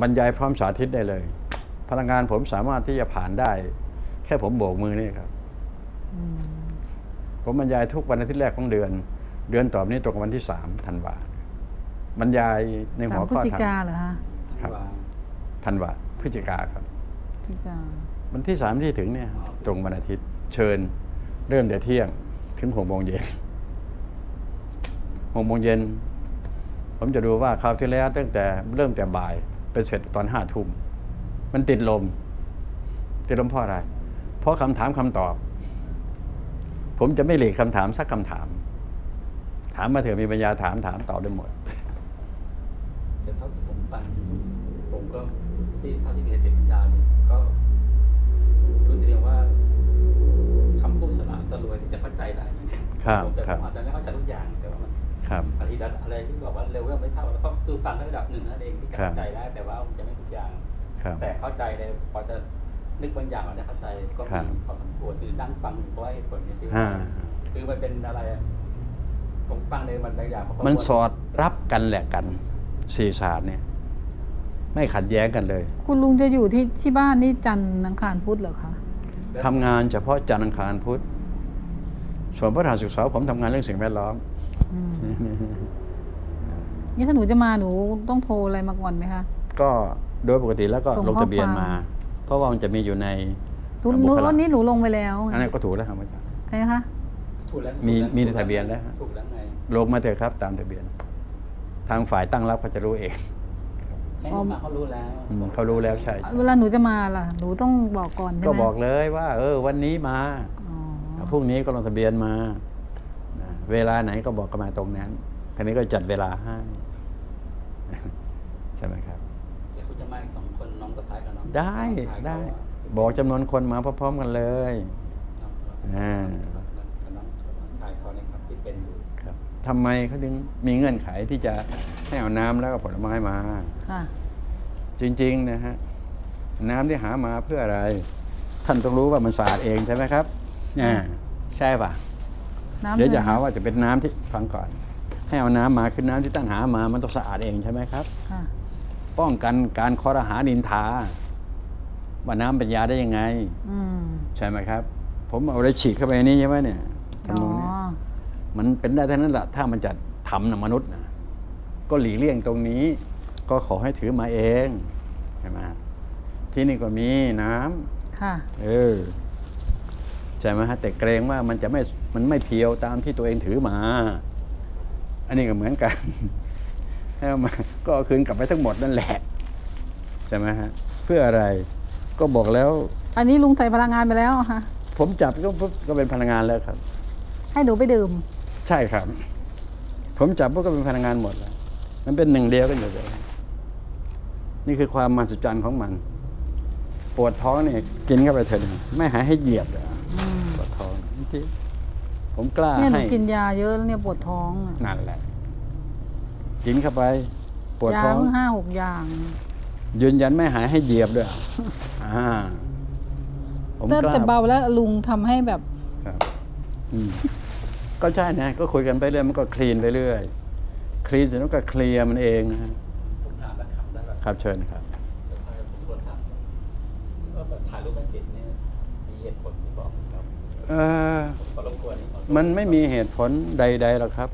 บรรยายพร้อมสาธิตได้เลย พลังงานผมสามารถที่จะผ่านได้ แค่ผมโบกมือนี่ครับอืมผมบรรยายทุกวันอาทิตย์แรกของเดือน เดือนต่อไปนี้ตรงกับวันที่สามธันวาบรรยายในสาหัมวพฤศข้อจิธรรกามเหรอฮะครับที่วางธันวาพฤศจิกาครับพฤศจิกาวันที่สามที่ถึงเนี่ย ตรงวันอาทิตย์ เชิญ เริ่มแต่เที่ยง ถึงหกโมงเย็นหกโมงเย็นผมจะดูว่าคราวที่แล้วตั้งแต่เริ่มแต่บ่าย ไปเสร็จตอนห้าทุ่มมันติดลม ติดลมเพราะอะไร เพราะคำถามคำตอบ ผมจะไม่หลีกคำถามสักคำถาม ถามมาเถอะมีปัญญาถามถามตอบได้หมดแต่เท่าที่ผมฟังผมก็ที่เท่าที่มีสติปัญญาเนี่ยก็รู้เตรียมว่าคำพูดสละสลวยที่จะเข้าใจได้เหมือนกันครับแต่คผรับมอาจจะไม่เข้าใจทุกอย่างแต่ว่ามัน ครับบางทีอะไรที่บอกว่าเลเวลไม่เท่าแล้วก็คือฟังได้ระดับหนึ่งนั่นเองที่จะครับเข้าใจได้แต่ว่ามันจะไม่ทุกอย่างครับแต่เข้าใจเลยพอจะนึกบางอย่างเราได้เข้าใจก็ครัมีบพอสมควรคือนั่งฟังเพราะว่าเหตุผลนี้ที่อ่าคือมันเป็นอะไรอะผมฟังในมันบางอย่างผก็มันสอดรับกันแหละกันสี่ศาสตร์เนี่ย ไม่ขัดแย้งกันเลย คุณลุงจะอยู่ที่ที่บ้านนี่จันทร์อังคารพุธเหรอคะทำงานเฉพาะจันทร์อังคารพุธ ส่วนพระธรรมศึกษาผมทำงานเรื่องสิ่งแวดล้อมอืมนี่ถ้าหนูจะมาหนูต้องโทรอะไรมาก่อนไหมคะ ก็โดยปกติแล้วก็ส่งลงทะเบียนข้อความมา เพราะว่ามันจะมีอยู่ในหนูบุหนูคลาวันนี้หนูลงไปแล้ว อันนั้นก็ถูกแล้วครับอาจารย์อะไรนะคะถูกแล้วมีถูกแล้วมีในทะเบียนแล้วฮะถูกแล้วไงลงมาเถอะครับ ตามทะเบียน ทางฝ่ายตั้งรับเขาจะรู้เองให้อ๋อมาเขารู้แล้วอืมเขารู้แล้วใช่ใช่ เวลาหนูจะมาล่ะ หนูต้องบอกก่อนใช่ไหมก็บอกเลยว่า เออ วันนี้มาอ๋อ พรุ่งนี้ก็ลงทะเบียนมานะเวลาไหนก็บอกกันมาตรงนั้นทีนี้ก็จัดเวลาให้ใช่ไหมครับเดี๋ยวคุณจะมาอีกสองคนน้องกระพายกับน้องได้น้องชายได้เขาอะบอกจำนวนคนมาพร้อมๆกันเลยน้องอ่าน้องน้องชายเขาเนี่ยครับที่เป็นอยู่ครับทำไมเขาถึงมีเงื่อนไขที่จะให้เอาน้ำแล้วก็ผลไม้มาค่ะจริง ๆ นะฮะน้ำที่หามาเพื่ออะไร ท่านต้องรู้ว่ามันสะอาดเองใช่ไหมครับอ่า ใช่ป่ะน้ำเดี๋ยวจะลหาว่าจะเป็นน้ำที่ฟังก่อน ให้เอาน้ำมาคือน้ำที่ท่านหามามันต้องสะอาดเองใช่ไหมครับค่ะป้องกันการคอรหานินทา ว่าน้ำเป็นยาได้ยังไงอืมใช่ไหมครับ ผมเอาอะไรฉีดเข้าไปในนี้ใช่ไหมเนี่ยอ๋อทำนองนี้มันเป็นได้เท่านั้นแหละถ้ามันจะทำนะมนุษย์นะก็หลีกเลี่ยงตรงนี้ ก็ขอให้ถือมาเองใช่ไหมที่นี่ก็มีน้ำค่ะ เออ ใช่ไหมฮะแต่เกรงว่ามันจะไม่มันไม่เพียวตามที่ตัวเองถือมา อันนี้ก็เหมือนกันให้เอามาก็เอาคืนกลับไปทั้งหมดนั่นแหละใช่ไหมฮะเพื่ออะไรก็บอกแล้ว อันนี้ลุงใส่พลังงานไปแล้วค่ะผมจับก็ปุ๊บก็เป็นพลังงานแล้วครับ ให้หนูไปดื่ม ใช่ครับ ผมจับปุ๊บก็เป็นพลังงานหมดแล้วมันเป็นหนึ่งเดียวกันอยู่เลยนี่คือความมหัศจรรย์ของมัน ปวดท้องเนี่ยกินเข้าไปเถอะไม่หายให้เหยียบเลยอะปวด ท้องที่ผมกล้าเนี่ยหนูให้กินยาเยอะแล้วเนี่ยปวดท้องอะนั่นแหละ กินเข้าไปปวดยาท้องเพิ่งห้าหกอย่าง ยืนยันไม่หายให้เหยียบด้วยอ่าผมแต่กล้าแต่เบาแล้วลุงทำให้แบบ ครับอืมก็ใช่นะ ก็คุยกันไปเรื่อยมันก็คลีนไปเรื่อยคลีนเสร็จแล้วก็เคลียร์มันเองนะฮะผมถามแล้วคำแล้วแบบครับเชิญครับแต่ทางผมควรถามว่าแบบถ่ายรูปไม่ติดเนี่ยมีเหตุผลที่บอกครับ เออมันไม่มีเหตุผลใด ๆหรอกครับ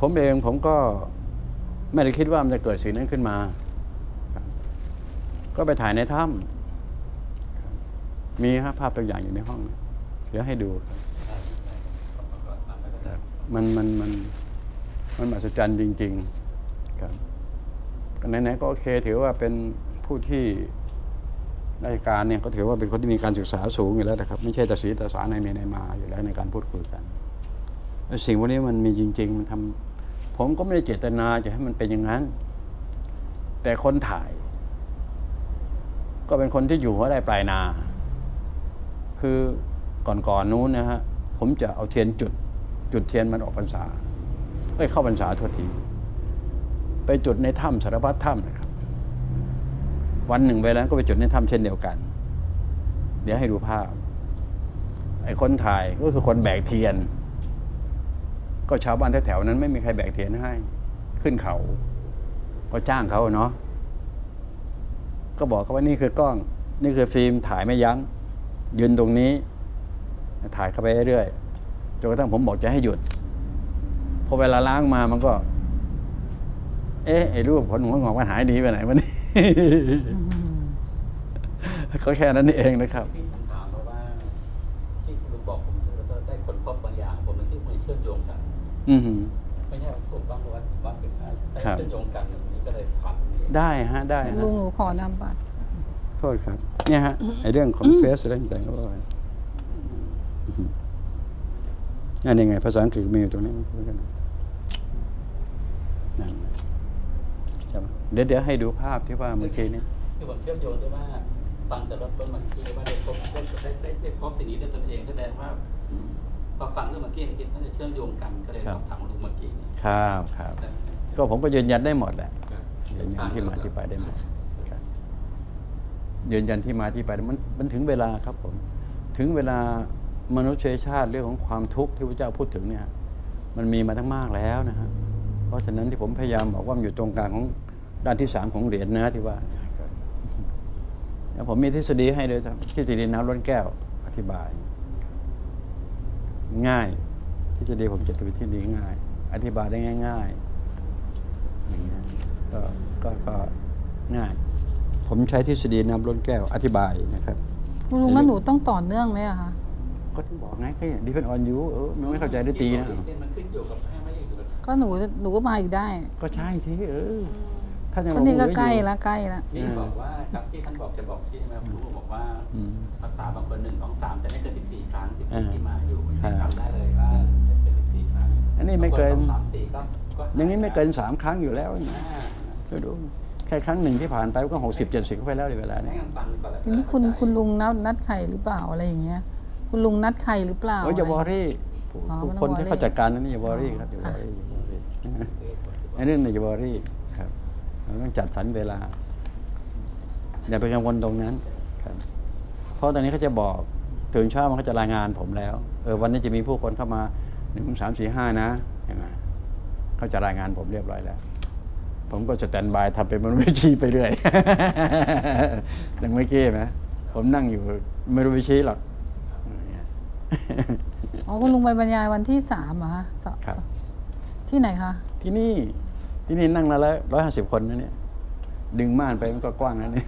ผมเองผมก็ไม่ได้คิดว่ามันจะเกิดสิ่งนั้นขึ้นมา ก็ไปถ่ายในถ้ำมีครับภาพตัวอย่างอยู่ในห้อง เดี๋ยวให้ดูครับมันมันมันมันมหัศจรรย์จริง ๆ ครับไหนๆก็โอเคถือว่าเป็นผู้ที่ ราชการเนี่ยก็ถือว่าเป็นคนที่มีการศึกษาสูงอยู่แล้วนะครับ ไม่ใช่แต่สีแต่สาในเมในมาอยู่แล้วในการพูดคุยกันสิ่งพวกนี้มันมีจริง ๆ มันทำผมก็ไม่ได้เจตนาจะให้มันเป็นอย่างนั้น แต่คนถ่าย ก็เป็นคนที่อยู่หัวไร่ปลายนา คือก่อนๆนู้นนะฮะผมจะเอาเทียนจุด จุดเทียนมันออกพรรษาเอ้ยเข้าพรรษาโทษที ไปจุดในถ้ำสารพัดถ้ำนะครับ วันหนึ่งเวลาก็ไปจุดในถ้ำเช่นเดียวกัน เดี๋ยวให้ดูภาพ ไอ้คนถ่ายก็คือคนแบกเทียน ก็ชาวบ้านแถวๆนั้นไม่มีใครแบกเทียนให้ ขึ้นเขา ก็จ้างเขาเนาะก็บอกเขาว่านี่คือกล้อง นี่คือฟิล์มถ่ายไม่ยั้ง ยืนตรงนี้ ถ่ายเข้าไปเรื่อยจนกระทั่งผมบอกจะให้หยุดพอเวลาล้างมามันก็ เอ๊ะไอ้รูปขนหัวงอกมันหายหนีไปไหนวะนี่ ก็แค่นั้นเองนะครับที่ผมถามเพราะว่าที่คุณลุงบอกผมแล้วก็ได้คนพบบางอย่าง ผมเลยคิดว่ามันเชื่อมโยงกันอือหือไม่ใช่ว่าผมต้องว่าว่าเป็นอะไรแต่ครับเชื่อมโยงกันแบบนี้ก็เลยถามตรงนี้ได้ฮะได้ฮะลุงหนูขอนำบัตรโทษครับ เนี่ยฮะไอ้เรื่องของเฟสอะไรต่างๆก็ว่าไปอือหืออันนี้ไง ภาษาอังกฤษมีอยู่ตรงนี้พูดกันนั่นแหละใช่ไหม เดี๋ยวเดี๋ยวให้ดูภาพที่ว่าเมื่อกี้นี้คือผมเชื่อมโยงด้วยว่าฟังแต่รถต้นเมื่อกี้ว่าได้พบได้ได้ได้ได้พบสิ่งนี้ด้วยตนเองแสดงว่าพอฟังเรื่องเมื่อกี้คิดว่าจะเชื่อมโยงกันก็เลยครัสบอบถามลุงเมื่อกี้นี่ครับครับแต่ก็ผมก็ยืนยันได้หมดแหละครับยืนยันที่มาที่ไปได้หมดครับยืนยันที่มาที่ไปมันมันถึงเวลาครับผม ถึงเวลามนุษยชาติเรื่องของความทุกข์ที่พระเจ้าพูดถึงเนี่ย มันมีมาทั้งมากแล้วนะฮะเพราะฉะนั้นที่ผมพยายามบอกว่ามันอยู่ตรงกลางของ ด้านที่สามของเหรียญนะที่ว่าแล้วผมมีทฤษฎีให้ด้วยครับทฤษฎีน้ำล้นแก้วอธิบาย ง่ายทฤษฎีผมจะเป็นทฤษฎีง่าย อธิบายได้ง่ายๆอย่างเงี้ยก็ก็ก็ง่าย ผมใช้ทฤษฎีน้ำล้นแก้วอธิบายนะครับคุณลุงแล้วหนูต้องต่อเนื่องไหมอะคะก็ถึงบอกไงก็อย่างดิเฟนออนยูเออมันไม่เข้าใจได้ตีนะที่มันขึ้นอยู่กับให้ไม่อยู่กับก็หนูหนูก็มาอีกได้ ก็ใช่สิเออ ถ้ายังก็นี่ก็บอกใกล้อยู่ละใกล้ละที่บอกว่าครับที่ท่านบอกจะบอกที่ใช่ไหมผมรู้บอกว่าอืมภาษาบางคนหนึ่งสองสามแต่ไม่เกินสิบสี่ครั้งสิบอ่าสี่ที่มาอยู่ครับจำได้เลยว่าไม่เกินสิบสี่ครั้งอันนี้ไม่เกินบางคสองสามสี่ก็ก็อย่างนี้ไม่เกินสามครั้งอยู่แล้วนี่อ่าก็ดูแค่ครั้งหนึ่งที่ผ่านไปก็หกสิบเจ็ดสิบไปแล้วในเวลาให้นี้ฟังก่อนแล้วทีนี้คุณคุณลุงนัดนัดใครหรือเปล่าอะไรอย่างเงี้ย คุณลุงนัดใครหรือเปล่าโอ้ยอย่าวอรี่ผู้อ๋อผู้ไม่ต้องคนที่ worry เขาจัดการนั้นนี่อย่าวอรี่ครับอย่าวอรี่อย่าวอรี่อันนี้อย่าวอรี่ครับเรา ต้องจัดสรรเวลา อย่าไปกังวลตรงนั้นครับเพราะตอนนี้เขาจะบอกถึงเช้ามันก็จะรายงานผมแล้ว เออวันนี้จะมีผู้คนเข้ามาหนึ่งสามสี่ห้านะยังไงเขาจะรายงานผมเรียบร้อยแล้ว ผมก็จะแตนบายทำเป็นมนุษย์วิชีไปเรื่อยดังเมื่อกี้ไหมผมนั่งอยู่ไม่รู้วิชีหรอกอ๋อคุณลุงไปบรรยายวันที่สามเหรอคะสครับสที่ไหนคะ ที่นี่ ที่นี่นั่งละร้อยห้าสิบคนนะเนี่ย ดึงม่านไปมันก็กว้างนะเนี่ย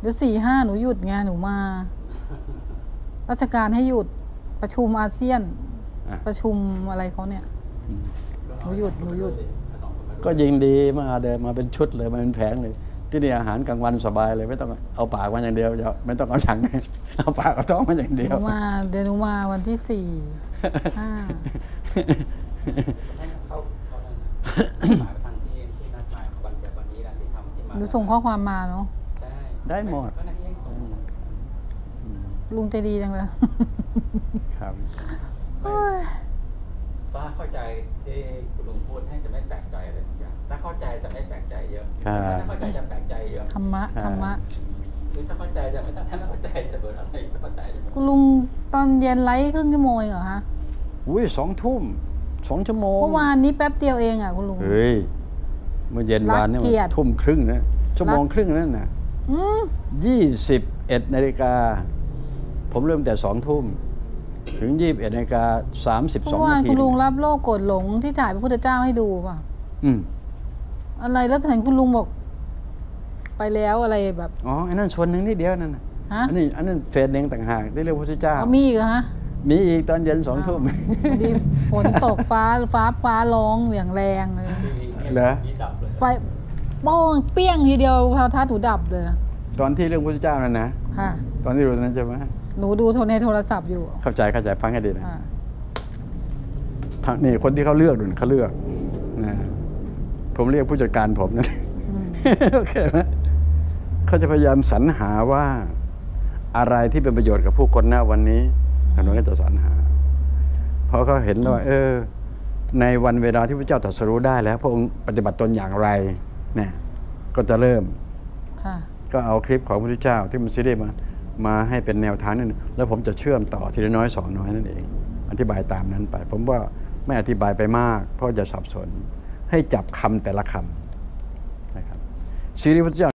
เดี๋ยวสี่ห้าหนูหยุดไงหนูมา ราชการให้หยุดประชุมอาเซียนอะประชุมอะไรเขาเนี่ยหนูหยุดหนูหยุด ก็ยิงดีมาเดินมาเป็นชุดเลยมาเป็นแผงเลย ที่นี่อาหารกลางวันสบายเลยไม่ต้องเอาปากมาอย่างเดียวอย่าไม่ต้องเอาฉังเอาปากเอาท้องมาอย่างหเดียนูวมาเดี๋ยวหนูมาวันที่สี่ห้าให้เขาเขา ส่งข้อความมาเนาะใช่ได้หมดก็นั่นเองส่งลุงใจดีจังเลยครับโอ้ยถ้าเข้าใจที่คุณลุงพูดให้จะไม่แปลกใจอะไรบางอย่างถ้าเข้าใจจะไม่แปลกใจเยอะครับถ้าเข้าใจจะแปลกใจเยอะธรรมะใช่ธรรมะคือถ้าเข้าใจจะไม่ถ้าไม่เข้าใจจะเบิดอะไรไม่เข้าใจจะคุณลุงตอนเย็นไลฟ์ครึ่งชั่วโมงเองเหรอคะอุ้ยสองทุ่มสองชั่วโมงเมื่อวานนี้แป๊บเดียวเองอะคุณลุงเฮ้ยเมื่อเย็นวานนี่รักเกียรติมันทุ่มครึ่งนะ ชั่วโมงครึ่งนั่นน่ะอืมยี่สิบเอ็ดนาฬิกา ผมเริ่มแต่สองทุ่ม ถึงยี่สิบเอ็ดนาฬิกาสามสิบสองเมื่อวานนาทีคุณลุงรับโลกโกรธหลงที่ถ่ายพระพุทธเจ้าให้ดูป่ะอืมอะไรแล้วเห็นคุณลุงบอก ไปแล้วอะไรแบบอ๋ออันนั้นส่วนหนึ่งนิดเดียวนั่นน่ะฮะอันนี้อันนั้นเฟสหนึ่งต่างหากที่เรียกพระพุทธเจ้าเอามีอีกเหรอฮะมีอีกตอนเย็นสองทุ่มพอดีฝนตกฟ้าฟ้าฟ้าร้องอย่างแรงเลยเหรอมีดับเลยไฟ โป้งเปี้ยงทีเดียวพาทัศน์หนูดับเลยตอนที่เรื่องพระพุทธเจ้านั่นนะค่ะ ตอนที่ดูตอนนั้นใช่ไหมหนูดูโทรในโทรศัพท์อยู่เข้าใจเข้าใจฟังให้ดีนะค่ะทางนี่คนที่เขาเลือกดูเขาเลือกนะผมเรียกผู้จัดการผมนะอืมโอเคไหมเขาจะพยายามสรรหาว่าอะไรที่เป็นประโยชน์กับผู้คนหน้าวันนี้ท่านก็จะสรรหา เพราะเขาเห็นว่า เออ ในวันเวลาที่พระเจ้าตรัสรู้ได้แล้ว พระองค์ปฏิบัติตนอย่างไร เนี่ยก็จะเริ่ม ค่ะ ก็เอาคลิปของพระพุทธเจ้าที่มันซีรีส์มามาให้เป็นแนวทางนั่นแล้วผมจะเชื่อมต่อทีละน้อยสองน้อยนั่นเอง อธิบายตามนั้นไป ผมว่าไม่อธิบายไปมาก เพราะจะสับสนให้จับคำแต่ละคำนะครับซีรีส์พระพุทธเจ้า